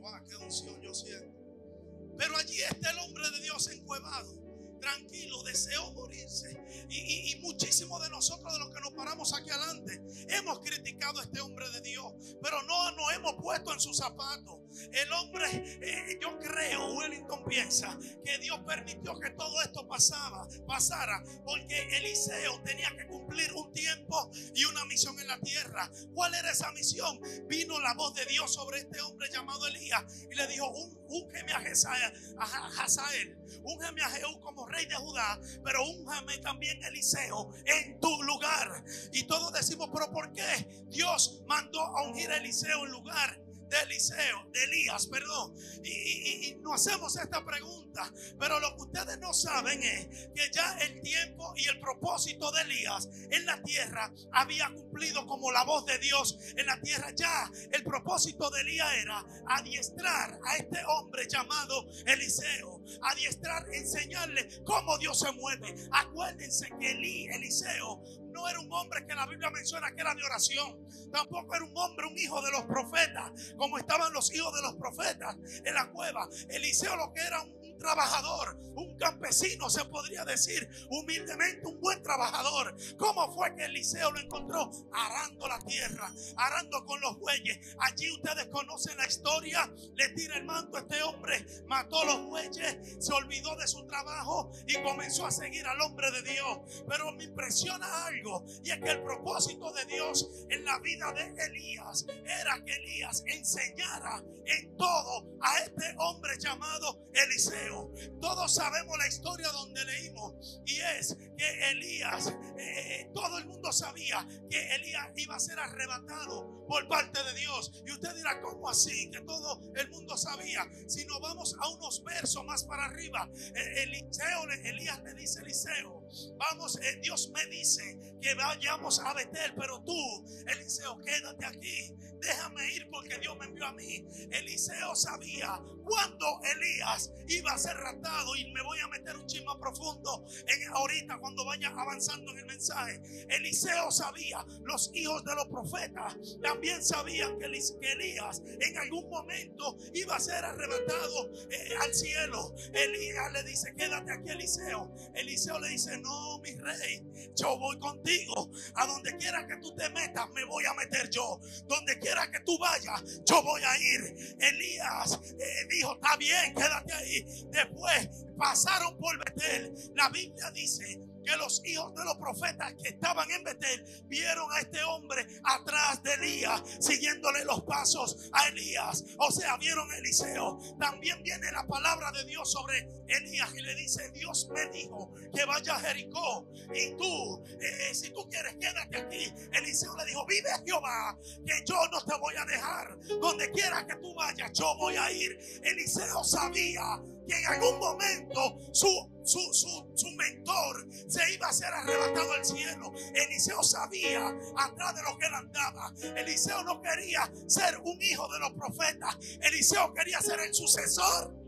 Jehová, qué unción yo siento. Pero allí está el hombre de Dios encuevado tranquilo, deseó morirse. Y, muchísimos de nosotros, de los que nos paramos aquí adelante, hemos criticado a este hombre de Dios, pero no nos hemos puesto en sus zapatos. El hombre, eh, yo creo, Wellington piensa que Dios permitió que todo esto pasaba, pasara, porque Eliseo tenía que cumplir un tiempo y una misión en la tierra. ¿Cuál era esa misión? Vino la voz de Dios sobre este hombre llamado Elías y le dijo, úngeme a, Hazael, úngeme a Jehú como rey de Judá, pero úngeme también Eliseo en tu lugar. Y todos decimos, pero ¿por qué Dios mandó a ungir a Eliseo en lugar de Eliseo, de Elías, perdón. Y, no hacemos esta pregunta, pero lo que ustedes no saben es que ya el tiempo y el propósito de Elías en la tierra había cumplido como la voz de Dios en la tierra. Ya el propósito de Elías era adiestrar a este hombre llamado Eliseo, adiestrar, enseñarle cómo Dios se mueve. Acuérdense que Eliseo no era un hombre que la Biblia menciona que era de oración. Tampoco era un hombre, un hijo de los profetas, como estaban los hijos de los profetas en la cueva. Eliseo lo que era un trabajador, un campesino, se podría decir humildemente, un buen trabajador. ¿Cómo fue que Eliseo lo encontró? Arando la tierra, arando con los bueyes. Allí ustedes conocen la historia. Le tira el manto a este hombre, mató los bueyes, se olvidó de su trabajo y comenzó a seguir al hombre de Dios. Pero me impresiona algo y es que el propósito de Dios en la vida de Elías era que Elías enseñara en todo a este hombre llamado Eliseo. Todos sabemos la historia donde leímos y es que Elías, eh, todo el mundo sabía que Elías iba a ser arrebatado por parte de Dios. Y usted dirá, ¿cómo así? Que todo el mundo sabía. Si nos vamos a unos versos más para arriba, eh, Eliseo, Elías le dice a Eliseo, vamos, eh, Dios me dice que vayamos a Betel, pero tú, Eliseo, quédate aquí. Déjame ir porque Dios me envió a mí. Eliseo sabía cuándo Elías iba a ser raptado y me voy a meter un chisme profundo en ahorita cuando vaya avanzando en el mensaje. Eliseo sabía, los hijos de los profetas también sabían que Elías en algún momento iba a ser arrebatado eh, al cielo. Elías le dice, quédate aquí Eliseo. Eliseo le dice, no, mi rey, yo voy contigo. A donde quiera que tú te metas, me voy a meter yo. Donde quiera que tú vayas, yo voy a ir. Elías eh, dijo, está bien, quédate ahí. Después pasaron por Betel. La Biblia dice que los hijos de los profetas que estaban en Betel vieron a este hombre atrás de Elías, siguiéndole los pasos a Elías. O sea, vieron a Eliseo. También viene la palabra de Dios sobre Elías y le dice, Dios me dijo que vaya a Jericó. Y tú, eh, si tú quieres, quédate aquí. Eliseo le dijo, vive Jehová, que yo no te voy a dejar. Donde quiera que tú vayas, yo voy a ir. Eliseo sabía que en algún momento su su, su, mentor se iba a ser arrebatado al cielo. Eliseo sabía atrás de lo que él andaba. Eliseo no quería ser un hijo de los profetas. Eliseo quería ser el sucesor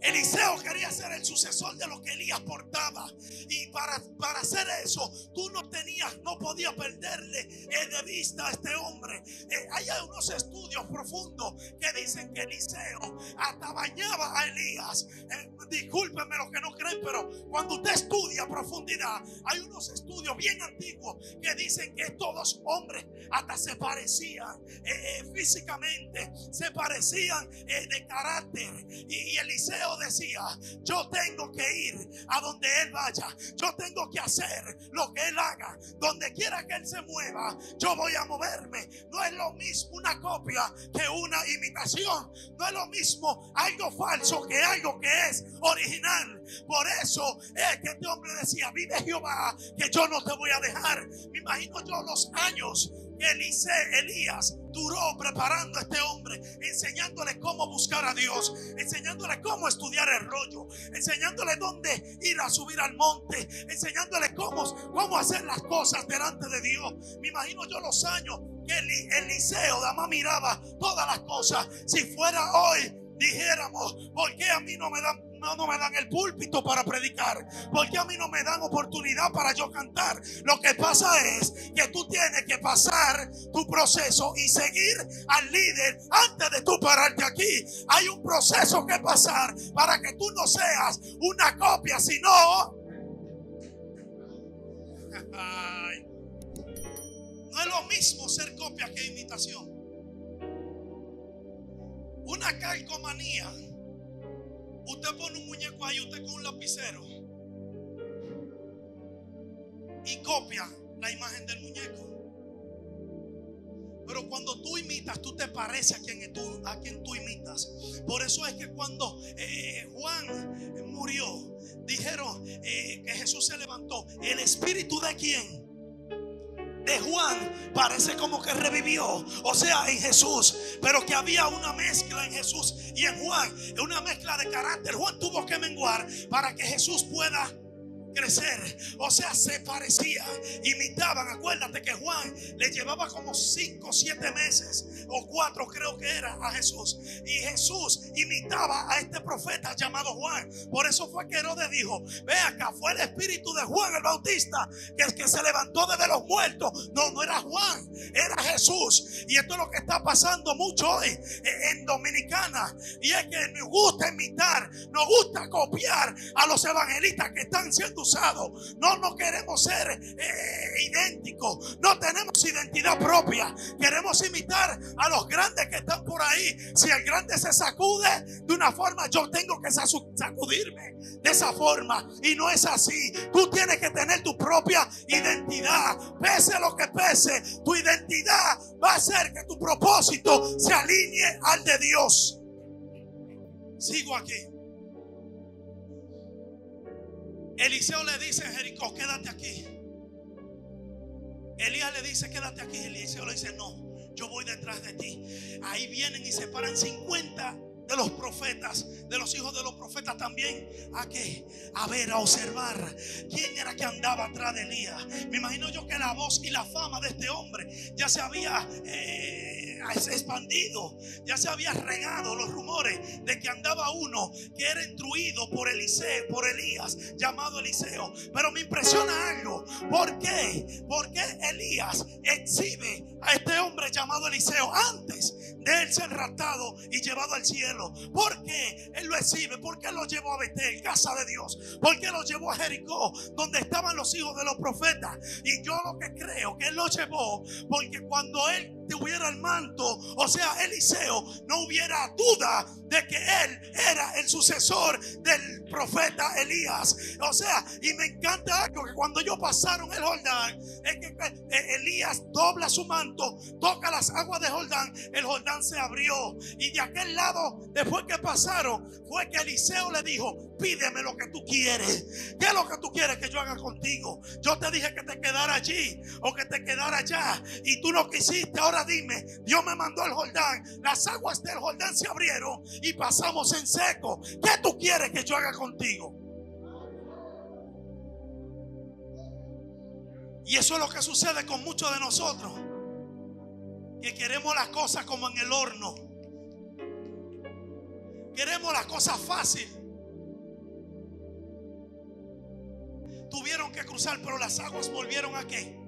Eliseo quería ser el sucesor de lo que Elías portaba. Y para, para hacer eso, tú no tenías, no podías perderle de vista a este hombre. Eh, hay unos estudios profundos que dicen que Eliseo hasta bañaba a Elías. Eh, discúlpenme los que no creen, pero cuando usted estudia profundidad, hay unos estudios bien antiguos que dicen que todos hombres hasta se parecían eh, físicamente, se parecían de carácter. y Eliseo decía, yo tengo que ir a donde Él vaya, yo tengo que hacer lo que Él haga, donde quiera que Él se mueva, yo voy a moverme. No es lo mismo una copia que una imitación, no es lo mismo algo falso que algo que es original. Por eso es que este hombre decía, vive Jehová, que yo no te voy a dejar. Me imagino yo los años Eliseo, Elías duró preparando a este hombre, enseñándole cómo buscar a Dios, enseñándole cómo estudiar el rollo, enseñándole dónde ir a subir al monte, enseñándole cómo, cómo hacer las cosas delante de Dios. Me imagino yo los años que Eliseo, dama, miraba todas las cosas. Si fuera hoy, dijéramos, ¿por qué a mí no me dan no, no me dan el púlpito para predicar? ¿Por qué a mí no me dan oportunidad para yo cantar? Lo que pasa es que tú tienes que pasar tu proceso y seguir al líder antes de tú pararte aquí. Hay un proceso que pasar para que tú no seas una copia, sino... No es lo mismo ser copia que imitación. Una calcomanía. Usted pone un muñeco ahí, usted con un lapicero. Y copia la imagen del muñeco. Pero cuando tú imitas, tú te pareces a quien tú, a quien tú imitas. Por eso es que cuando eh, Juan murió, dijeron eh, que Jesús se levantó. ¿El espíritu de quién? Juan parece como que revivió, o sea, en Jesús, pero que había una mezcla en Jesús y en Juan, una mezcla de carácter. Juan tuvo que menguar para que Jesús pueda crecer. O sea, se parecía, imitaban. Acuérdate que Juan le llevaba como 5 o 7 meses, o 4 creo que era, a Jesús. Y Jesús imitaba a este profeta llamado Juan. Por eso fue que Herodes dijo, ve acá, fue el espíritu de Juan el Bautista, que es que se levantó desde los muertos. No, no era Juan, era Jesús. Y esto es lo que está pasando mucho hoy en Dominicana. Y es que nos gusta imitar, nos gusta copiar a los evangelistas que están siendo no, no queremos ser eh, idénticos. No tenemos identidad propia. Queremos imitar a los grandes que están por ahí. Si el grande se sacude de una forma, yo tengo que sacudirme de esa forma. Y no es así. Tú tienes que tener tu propia identidad. Pese lo que pese, tu identidad va a hacer que tu propósito se alinee al de Dios. Sigo aquí. Eliseo le dice a Jericó, quédate aquí. Elías le dice, quédate aquí. Eliseo le dice, no, yo voy detrás de ti. Ahí vienen y se paran 50 de los profetas, de los hijos de los profetas también, a que a ver, a observar quién era que andaba atrás de Elías. Me imagino yo que la voz y la fama de este hombre ya se había eh, expandido, ya se había regado los rumores de que andaba uno que era instruido por Eliseo, por Elías, llamado Eliseo. Pero me impresiona algo. ¿Por qué? Porque Elías exhibe a este hombre llamado Eliseo antes de él ser raptado y llevado al cielo. ¿Por qué él lo exhibe? ¿Por qué lo llevó a Betel, casa de Dios? ¿Por qué lo llevó a Jericó, donde estaban los hijos de los profetas? Y yo lo que creo que él lo llevó porque cuando él tuviera el manto, o sea, Eliseo, no hubiera duda de que él era el sucesor del profeta Elías. O sea, y me encanta algo que cuando ellos pasaron el Jordán, es que eh, Elías dobla su manto, toca las aguas de Jordán, el Jordán se abrió. Y de aquel lado, después que pasaron, fue que Eliseo le dijo, pídeme lo que tú quieres. ¿Qué es lo que tú quieres que yo haga contigo? Yo te dije que te quedara allí o que te quedara allá y tú no quisiste. Ahora dime, Dios me mandó al Jordán, las aguas del Jordán se abrieron y pasamos en seco. ¿Qué tú quieres que yo haga contigo? Y eso es lo que sucede con muchos de nosotros. Que queremos las cosas como en el horno. Queremos las cosas fáciles. Tuvieron que cruzar, pero las aguas volvieron a qué?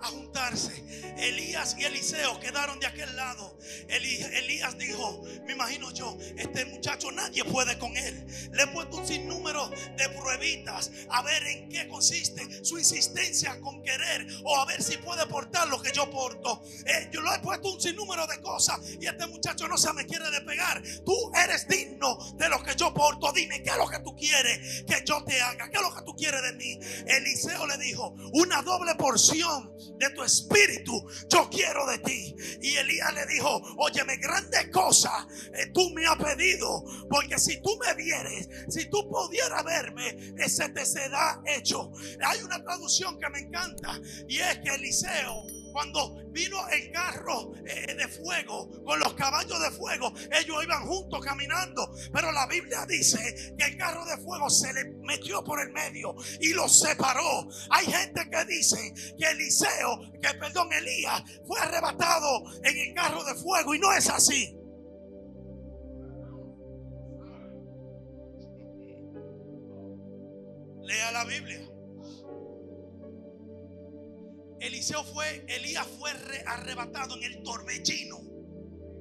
a juntarse. Elías y Eliseo quedaron de aquel lado. Elías dijo, imagino yo, este muchacho nadie puede con él. Le he puesto un sinnúmero de pruebitas a ver en qué consiste su insistencia con querer o a ver si puede portar lo que yo porto. Eh, yo lo he puesto un sinnúmero de cosas y este muchacho no se me quiere despegar. Tú eres digno de lo que yo porto. Dime, ¿qué es lo que tú quieres que yo te haga? ¿Qué es lo que tú quieres de mí? Eliseo le dijo, una doble porción de tu espíritu yo quiero de ti. Y Elías le dijo, óyeme, grande cosa tú me has pedido, porque si tú me vieres, si tú pudieras verme, ese te será hecho. Hay una traducción que me encanta y es que Eliseo cuando vino el carro eh, de fuego con los caballos de fuego, ellos iban juntos caminando. Pero la Biblia dice que el carro de fuego se le metió por el medio y los separó. Hay gente que dice que Eliseo, que perdón, Elías fue arrebatado en el carro de fuego y no es así. Lea la Biblia. Eliseo fue, Elías fue arrebatado en el torbellino.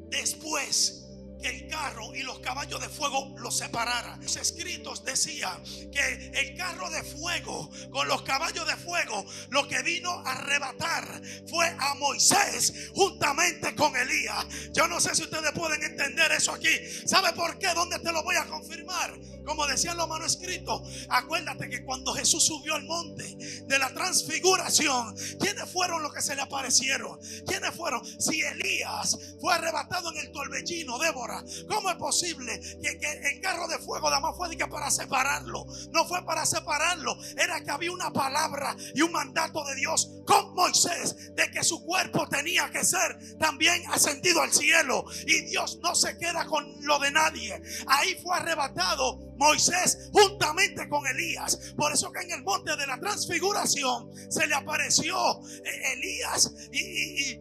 Después que el carro y los caballos de fuego los separaran. Los escritos decían que el carro de fuego con los caballos de fuego lo que vino a arrebatar fue a Moisés juntamente con Elías. Yo no sé si ustedes pueden entender eso aquí. ¿Sabe por qué? ¿Dónde te lo voy a confirmar? Como decían los manuscritos, acuérdate que cuando Jesús subió al monte de la transfiguración, ¿quiénes fueron los que se le aparecieron? ¿Quiénes fueron? Si Elías fue arrebatado en el torbellino, Débora, ¿cómo es posible que, el carro de fuego nada más fue para separarlo? No fue para separarlo, era que había una palabra y un mandato de Dios con Moisés de que su cuerpo tenía que ser también ascendido al cielo. Y Dios no se queda con lo de nadie. Ahí fue arrebatado Moisés juntamente con Elías. Por eso que en el monte de la transfiguración se le apareció eh, Elías y,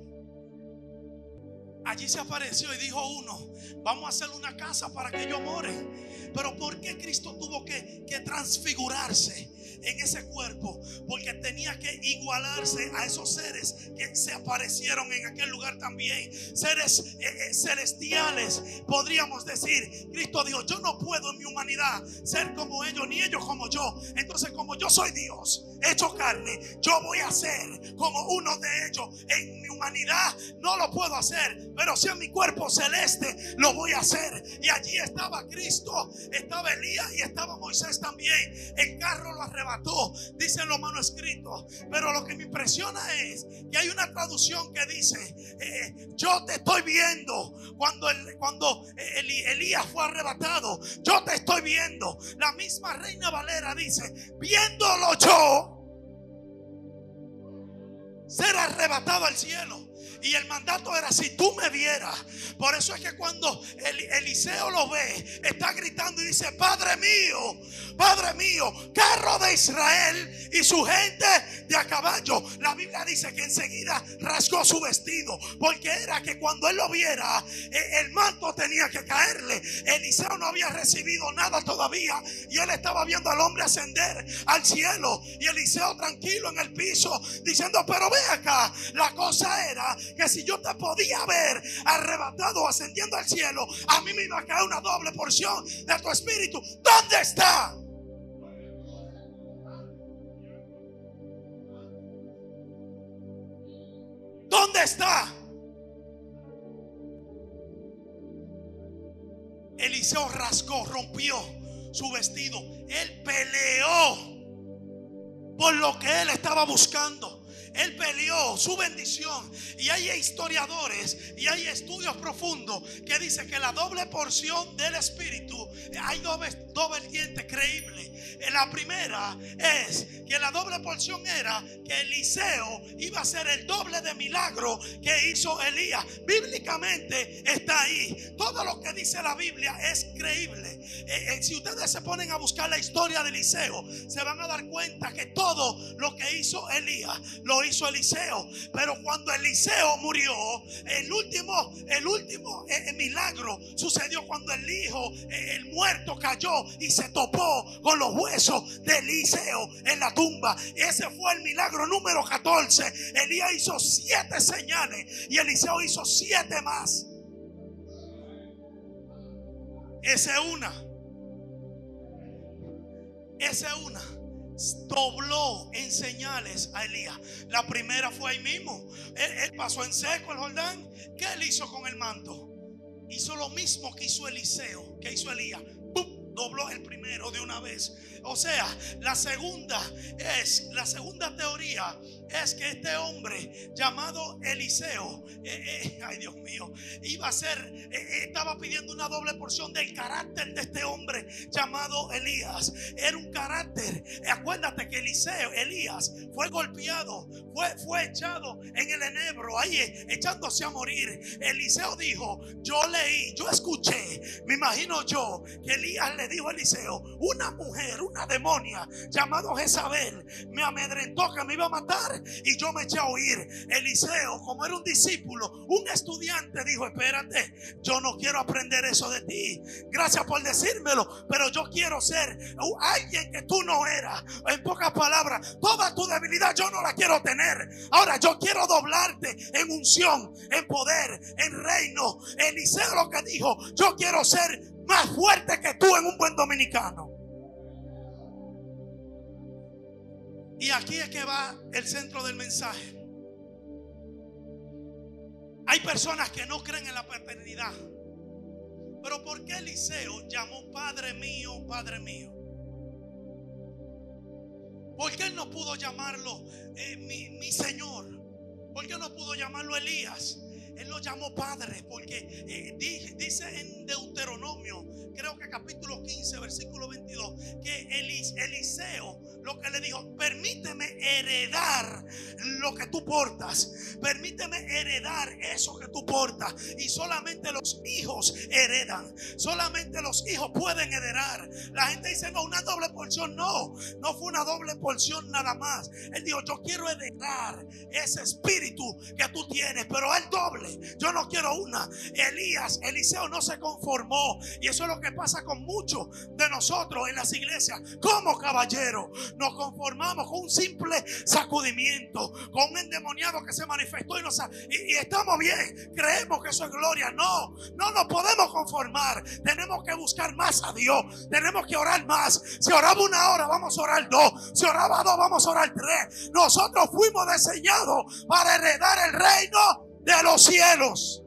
allí se apareció y dijo uno, vamos a hacer una casa para que yo more. Pero ¿por qué Cristo tuvo que, que transfigurarse? en ese cuerpo porque tenía que igualarse a esos seres que se aparecieron en aquel lugar también. Seres eh, eh, celestiales, podríamos decir. Cristo dijo, yo no puedo en mi humanidad ser como ellos, ni ellos como yo. Entonces como yo soy Dios, hecho carne, yo voy a ser como uno de ellos. En no lo puedo hacer, pero si en mi cuerpo celeste lo voy a hacer. Y allí estaba Cristo, estaba Elías y estaba Moisés también. El carro lo arrebató dicen los manuscritos. Pero lo que me impresiona es que hay una traducción que dice, eh, yo te estoy viendo cuando, el, cuando Elías fue arrebatado, yo te estoy viendo. La misma reina Valera dice, viéndolo yo, ser arrebatado al cielo. Y el mandato era, si tú me vieras. Por eso es que cuando Eliseo lo ve, está gritando y dice, Padre mío, Padre mío, carro de Israel y su gente de a caballo. La Biblia dice que enseguida rasgó su vestido. Porque era que cuando él lo viera, e, el manto tenía que caerle. Eliseo no había recibido nada todavía. Y él estaba viendo al hombre ascender al cielo. Y Eliseo tranquilo en el piso, diciendo, pero ve acá. La cosa era que si yo te podía ver arrebatado ascendiendo al cielo, a mí me iba a caer una doble porción de tu espíritu. ¿Dónde está? ¿Dónde está? Eliseo rasgó, rompió su vestido. Él peleó por lo que él estaba buscando. Él peleó su bendición. Y hay historiadores y hay estudios profundos que dicen que la doble porción del Espíritu, hay doble, doble diente creíble. La primera es que la doble porción era que Eliseo iba a ser el doble de milagro que hizo Elías. Bíblicamente está ahí. Todo lo que dice la Biblia es creíble. Eh, eh, si ustedes se ponen a buscar la historia de Eliseo, se van a dar cuenta que todo lo que hizo Elías lo hizo Eliseo. Pero cuando Eliseo murió, el último, el último eh, milagro sucedió cuando el hijo, el muerto, cayó y se topó con los huesos de Eliseo en la tumba. Ese fue el milagro número 14. Elías hizo siete señales y Eliseo hizo siete más. Esa es una. Esa es una. Dobló en señales a Elías. La primera fue ahí mismo. Él, pasó en seco el Jordán. ¿Qué él hizo con el manto? Hizo lo mismo que hizo Eliseo, que hizo Elías. Dobló el primero de una vez. O sea, la segunda es, la segunda teoría es que este hombre llamado Eliseo, eh, eh, ay Dios mío, iba a ser, eh, estaba pidiendo una doble porción del carácter de este hombre llamado Elías. Era un carácter. Acuérdate que Eliseo, Elías, fue golpeado, fue, fue echado en el enebro, ahí echándose a morir. Eliseo dijo, yo leí, yo escuché, me imagino yo, que Elías le dijo a Eliseo, una mujer, una demonia llamado Jezabel me amedrentó que me iba a matar y yo me eché a oír. Eliseo, como era un discípulo, un estudiante, dijo, espérate, yo no quiero aprender eso de ti. Gracias por decírmelo, pero yo quiero ser alguien que tú no eras. En pocas palabras, toda tu debilidad yo no la quiero tener. Ahora yo quiero doblarte en unción, en poder, en reino. Eliseo lo que dijo, yo quiero ser más fuerte que tú en un buen dominicano. Y aquí es que va el centro del mensaje. Hay personas que no creen en la paternidad. Pero ¿por qué Eliseo llamó Padre mío, Padre mío? ¿Por qué él no pudo llamarlo eh, mi, mi Señor? ¿Por qué no pudo llamarlo Elías? Él lo llamó padre porque eh, dice en Deuteronomio, creo que capítulo 15, versículo 22, que Eliseo lo que le dijo, permíteme heredar lo que tú portas, permíteme heredar eso que tú portas. Y solamente los hijos heredan, solamente los hijos pueden heredar. La gente dice, no, una doble porción, no, no fue una doble porción nada más. Él dijo, yo quiero heredar ese espíritu que tú tienes, pero el Yo no quiero una. Elías, Eliseo no se conformó. Y eso es lo que pasa con muchos de nosotros en las iglesias. Como caballero, nos conformamos con un simple sacudimiento, con un endemoniado que se manifestó y, y, y estamos bien. Creemos que eso es gloria. No, no nos podemos conformar. Tenemos que buscar más a Dios. Tenemos que orar más. Si oraba una hora, vamos a orar dos. Si oraba dos, vamos a orar tres. Nosotros fuimos diseñados para heredar el reino de los cielos.